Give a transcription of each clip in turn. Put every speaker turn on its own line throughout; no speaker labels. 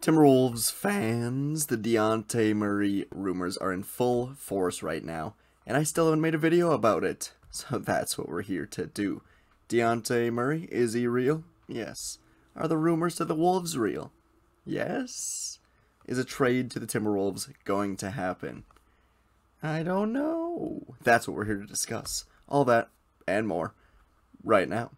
Timberwolves fans, the Dejounte Murray rumors are in full force right now, and I still haven't made a video about it. So that's what we're here to do. Dejounte Murray, is he real? Yes. Are the rumors to the Wolves real? Yes. Is a trade to the Timberwolves going to happen? I don't know. That's what we're here to discuss. All that and more right now.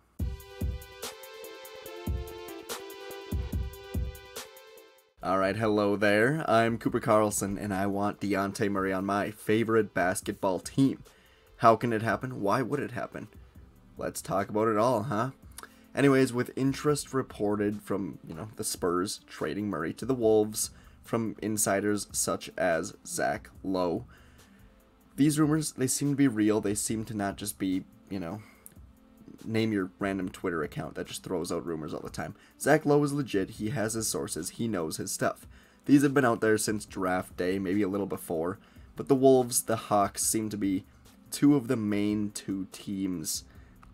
Alright, hello there. I'm Cooper Carlson, and I want Dejounte Murray on my favorite basketball team. How can it happen? Why would it happen? Let's talk about it all, huh? Anyways, with interest reported from, you know, the Spurs trading Murray to the Wolves from insiders such as Zach Lowe, these rumors, they seem to be real. They seem to not just be, you know, name your random Twitter account that just throws out rumors all the time. Zach Lowe is legit. He has his sources. He knows his stuff. These have been out there since draft day, maybe a little before. But the Wolves, the Hawks seem to be two of the main two teams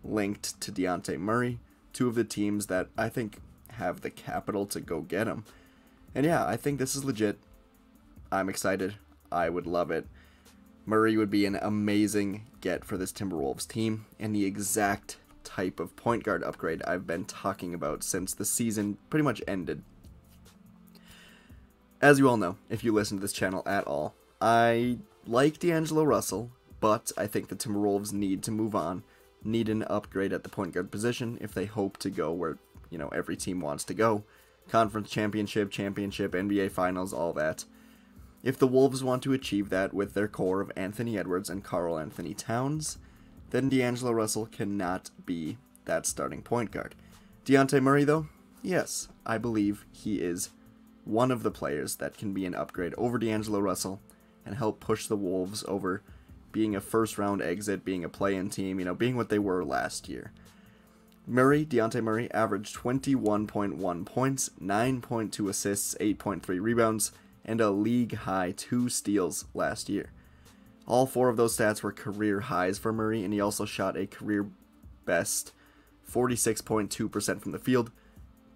linked to Dejounte Murray. Two of the teams that I think have the capital to go get him. And yeah, I think this is legit. I'm excited. I would love it. Murray would be an amazing get for this Timberwolves team and the exact type of point guard upgrade I've been talking about since the season pretty much ended. As you all know, if you listen to this channel at all, I like D'Angelo Russell, but I think the Timberwolves need to move on, need an upgrade at the point guard position if they hope to go where, you know, every team wants to go. Conference championship, championship, NBA finals, all that. If the Wolves want to achieve that with their core of Anthony Edwards and Karl-Anthony Towns, then D'Angelo Russell cannot be that starting point guard. Dejounte Murray, though, yes, I believe he is one of the players that can be an upgrade over D'Angelo Russell and help push the Wolves over being a first round exit, being a play in team, you know, being what they were last year. Murray, Dejounte Murray, averaged 21.1 points, 9.2 assists, 8.3 rebounds, and a league high two steals last year. All four of those stats were career highs for Murray, and he also shot a career best 46.2% from the field,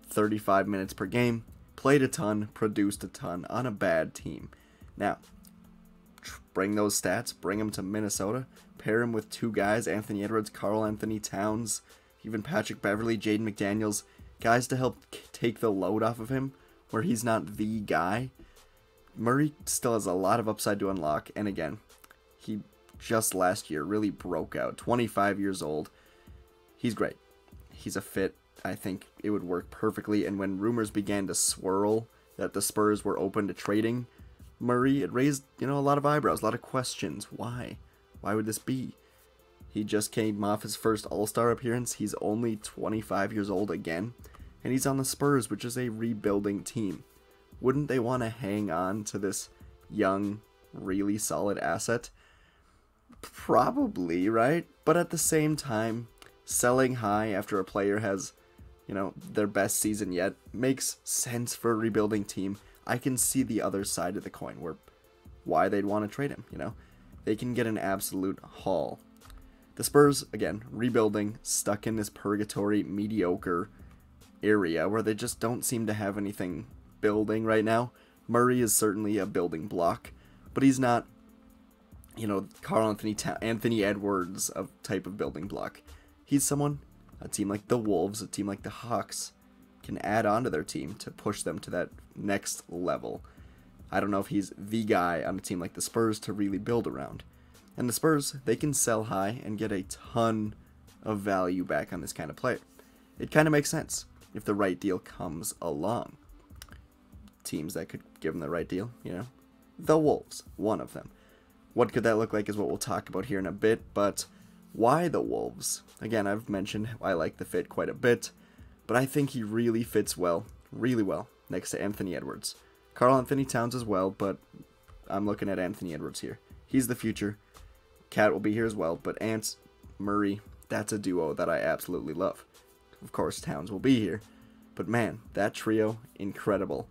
35 minutes per game, played a ton, produced a ton on a bad team. Now, bring those stats, bring them to Minnesota, pair him with two guys, Anthony Edwards, Karl-Anthony Towns, even Patrick Beverley, Jaden McDaniels, guys to help take the load off of him where he's not the guy. Murray still has a lot of upside to unlock, and again, he just last year really broke out. 25 years old. He's great. He's a fit. I think it would work perfectly. And when rumors began to swirl that the Spurs were open to trading Murray, it raised, you know, a lot of eyebrows, a lot of questions. Why? Why would this be? He just came off his first All-Star appearance. He's only 25 years old again. And he's on the Spurs, which is a rebuilding team. Wouldn't they want to hang on to this young, really solid asset? Probably, right? But at the same time, selling high after a player has, you know, their best season yet makes sense for a rebuilding team. I can see the other side of the coin where why they'd want to trade him, you know. They can get an absolute haul. The Spurs, again, rebuilding, stuck in this purgatory, mediocre area where they just don't seem to have anything building right now. Murray is certainly a building block, but he's not you know, Karl-Anthony Ta- Anthony Edwards of type of building block. He's someone a team like the Wolves, a team like the Hawks can add on to their team to push them to that next level. I don't know if he's the guy on a team like the Spurs to really build around. And the Spurs, they can sell high and get a ton of value back on this kind of player. It kind of makes sense if the right deal comes along. Teams that could give them the right deal, you know. The Wolves, one of them. What could that look like is what we'll talk about here in a bit, but why the Wolves? Again, I've mentioned I like the fit quite a bit, but I think he really fits well, really well, next to Anthony Edwards. Karl-Anthony Towns as well, but I'm looking at Anthony Edwards here. He's the future. KAT will be here as well, but Ants, Murray, that's a duo that I absolutely love. Of course, Towns will be here, but man, that trio, incredible.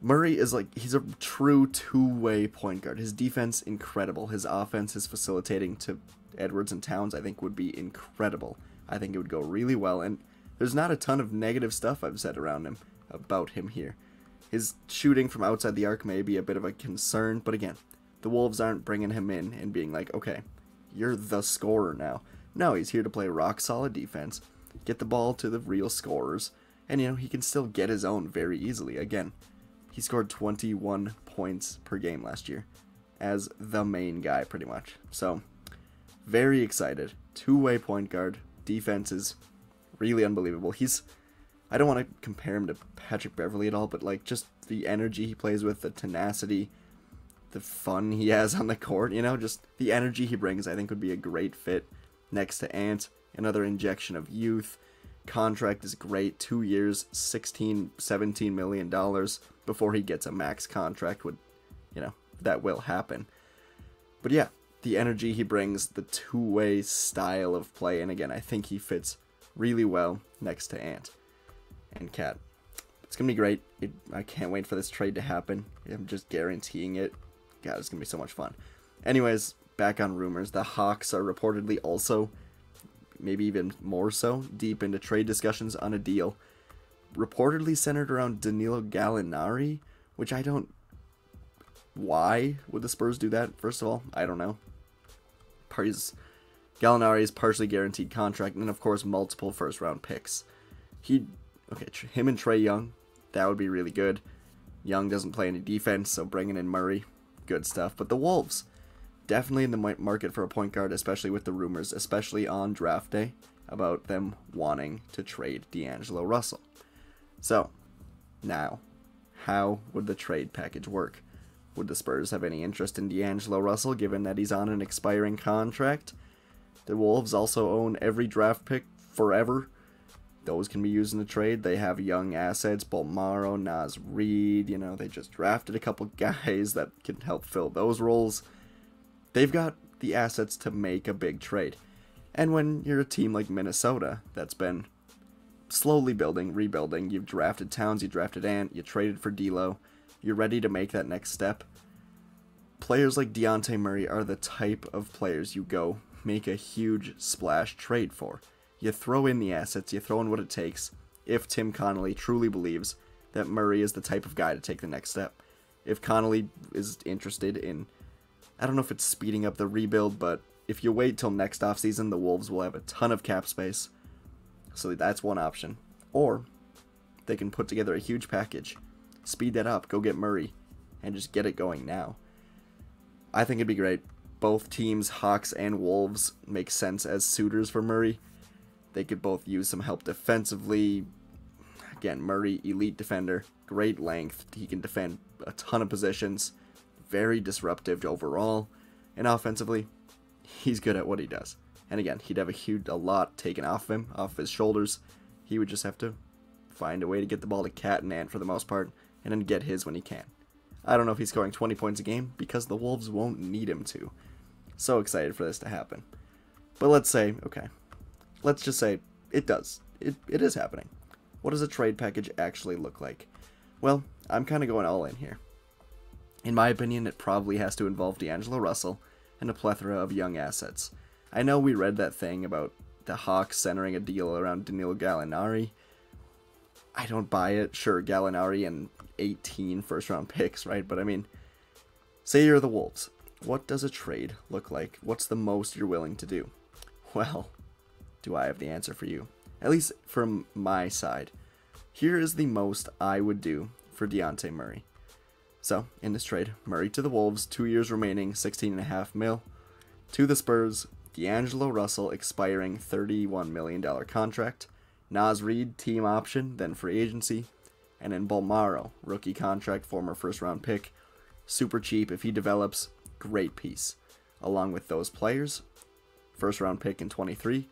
Murray is like he's a true two-way point guard. His defense incredible. His offense, his facilitating to Edwards and Towns, I think would be incredible. I think it would go really well. And there's not a ton of negative stuff I've said around him about him here. His shooting from outside the arc may be a bit of a concern, but again, the Wolves aren't bringing him in and being like, okay, you're the scorer now. No, he's here to play rock solid defense, get the ball to the real scorers, and you know, he can still get his own very easily. Again, he scored 21 points per game last year as the main guy, pretty much. So, very excited. Two way point guard. Defense is really unbelievable. He's. I don't want to compare him to Patrick Beverley at all, but like just the energy he plays with, the tenacity, the fun he has on the court, you know, just the energy he brings, I think would be a great fit next to Ant. Another injection of youth. Contract is great. Two years, 16, 17 million dollars before he gets a max contract would, you know, that will happen. But yeah, the energy he brings, the two-way style of play, and again, I think he fits really well next to Ant and KAT. It's gonna be great. It, I can't wait for this trade to happen. I'm just guaranteeing it. God, it's gonna be so much fun. Anyways, back on rumors, the Hawks are reportedly also, maybe even more so, deep into trade discussions on a deal, reportedly centered around Danilo Gallinari, which I don't. Why would the Spurs do that? First of all, I don't know. Parties, Gallinari's partially guaranteed contract, and of course multiple first round picks. He, okay, him and Trae Young, that would be really good. Young doesn't play any defense, so bringing in Murray, good stuff. But the Wolves, definitely in the market for a point guard, especially with the rumors, especially on draft day, about them wanting to trade D'Angelo Russell. So, now, how would the trade package work? Would the Spurs have any interest in D'Angelo Russell given that he's on an expiring contract? The Wolves also own every draft pick forever. Those can be used in the trade. They have young assets, Bolmaro, Naz Reid, you know, they just drafted a couple guys that can help fill those roles. They've got the assets to make a big trade. And when you're a team like Minnesota that's been slowly building, rebuilding, you've drafted Towns, you drafted Ant, you traded for D'Lo, you're ready to make that next step. Players like Dejounte Murray are the type of players you go make a huge splash trade for. You throw in the assets, you throw in what it takes, if Tim Connolly truly believes that Murray is the type of guy to take the next step. If Connolly is interested in, I don't know if it's speeding up the rebuild, but if you wait till next offseason, the Wolves will have a ton of cap space. So that's one option. Or they can put together a huge package speed that up, go get Murray, and just get it going now. I think it'd be great. Both teams, Hawks and Wolves, make sense as suitors for Murray. They could both use some help defensively. Again, Murray, elite defender, great length. He can defend a ton of positions, very disruptive overall. And offensively, he's good at what he does. And again, he'd have a huge, a lot taken off of him, off his shoulders. He would just have to find a way to get the ball to KAT and Ant for the most part and then get his when he can. I don't know if he's scoring 20 points a game because the Wolves won't need him to. So excited for this to happen. But let's say, okay, let's just say it does. It, it is happening. What does a trade package actually look like? Well, I'm kind of going all in here. In my opinion, it probably has to involve D'Angelo Russell and a plethora of young assets. I know we read that thing about the Hawks centering a deal around Danilo Gallinari. I don't buy it. Sure, Gallinari and 18 first round picks, right? But I mean, say you're the Wolves. What does a trade look like? What's the most you're willing to do? Well, do I have the answer for you? At least from my side. Here is the most I would do for Dejounte Murray. So, in this trade, Murray to the Wolves, two years remaining, 16.5 mil. To the Spurs, D'Angelo Russell expiring $31 million contract. Naz Reid, team option, then free agency and in Bolmaro, rookie contract, former first round pick. Super cheap if he develops, great piece. Along with those players, first round pick in 23,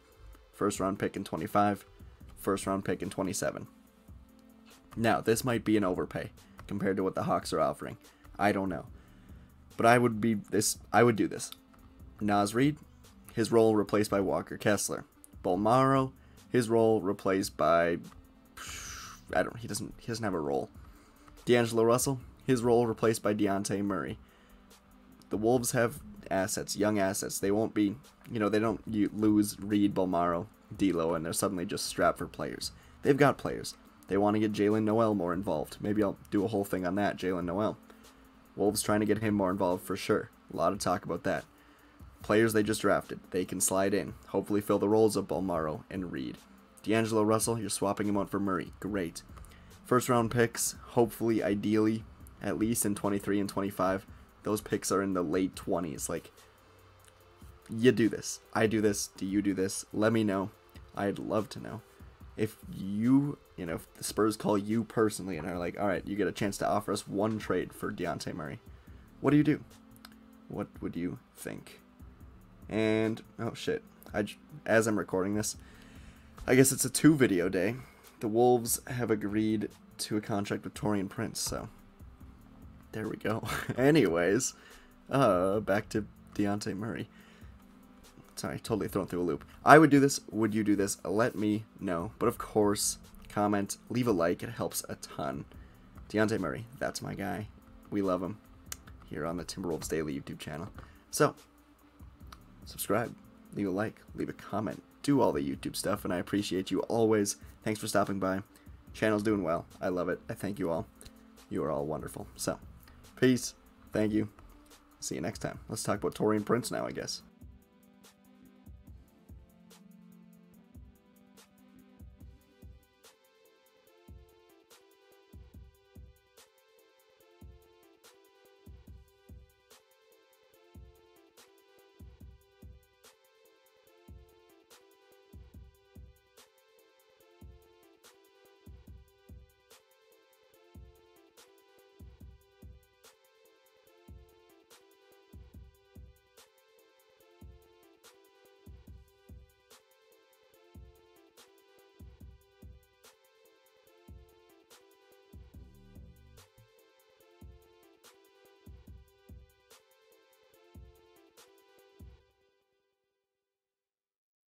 first round pick in 25, first round pick in 27. Now, this might be an overpay compared to what the Hawks are offering. I don't know. But I would be this I would do this. Naz Reid, his role replaced by Walker Kessler. Bolmaro, his role replaced by I don't. He doesn't. He doesn't have a role. D'Angelo Russell, his role replaced by Dejounte Murray. The Wolves have assets, young assets. They won't be, you know, they don't lose Reid, Bolmaro, D'Lo, and they're suddenly just strapped for players. They've got players. They want to get Jaylen Nowell more involved. Maybe I'll do a whole thing on that, Jaylen Nowell. Wolves trying to get him more involved for sure. A lot of talk about that. Players they just drafted, they can slide in. Hopefully fill the roles of Bolmaro and Reid. D'Angelo Russell, you're swapping him out for Murray. Great. First round picks, hopefully, ideally, at least in 23 and 25. Those picks are in the late 20s. Like, you do this. I do this. Do you do this? Let me know. I'd love to know. If you, you know, if the Spurs call you personally and are like, all right, you get a chance to offer us one trade for Dejounte Murray, what do you do? What would you think? And, oh shit. I, as I'm recording this, I guess it's a two video day. The Wolves have agreed to a contract with Taurean Prince, so there we go. Anyways, uh, back to Dejounte Murray. Sorry, totally thrown through a loop. I would do this. Would you do this? Let me know. But of course, comment, leave a like. It helps a ton. Dejounte Murray, that's my guy. We love him here on the Timberwolves Daily YouTube channel. So, subscribe, leave a like, leave a comment, do all the YouTube stuff, and I appreciate you always. Thanks for stopping by. Channel's doing well. I love it. I thank you all. You are all wonderful. So, peace. Thank you. See you next time. Let's talk about Taurean Prince now, I guess.